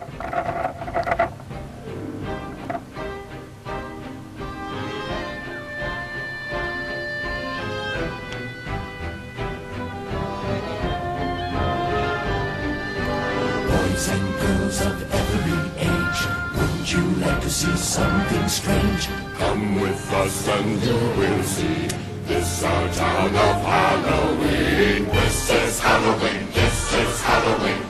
Boys and girls of every age, wouldn't you like to see something strange? Come with us and you will see. This our town of Halloween. This is Halloween. This is Halloween.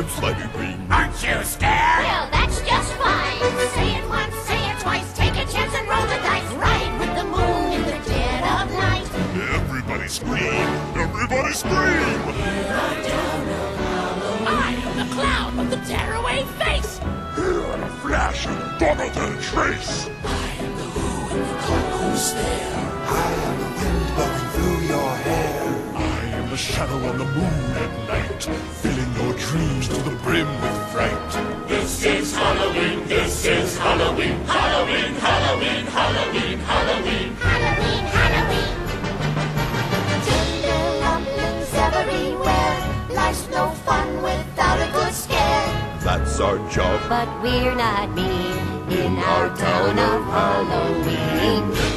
Red and black. It's. Aren't you scared? Well, that's just fine. Say it once, say it twice. Take a chance and roll the dice. Ride with the moon in the dead of night. Everybody scream! Everybody scream! I am the clown with the tearaway face. Here in a flash and gone than a trace. I am the who in the cold stare. I am the wind blowing through your hair. I am the shadow on the moon at night, dreams to the brim with fright. This is Halloween, this is Halloween, Halloween, Halloween, Halloween, Halloween. Halloween, Halloween. Tinder lumblings everywhere. Life's no fun without a good scare. That's our job. But we're not mean in our town of Halloween.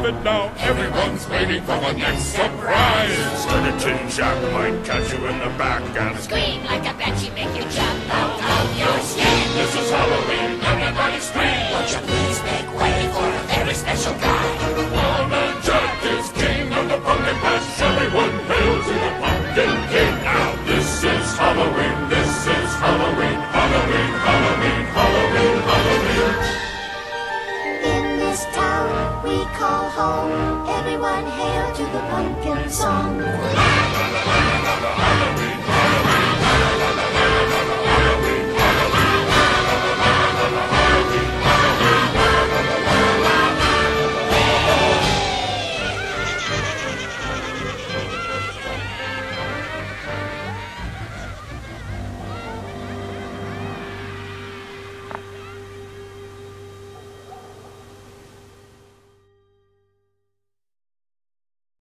Love it now? Everyone's waiting for the next surprise. Skeleton Jack might catch you in the back and Scream like a banshee, make you jump out of your skin. This is Halloween, everyone hail to the pumpkin song.